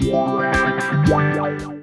Yeah.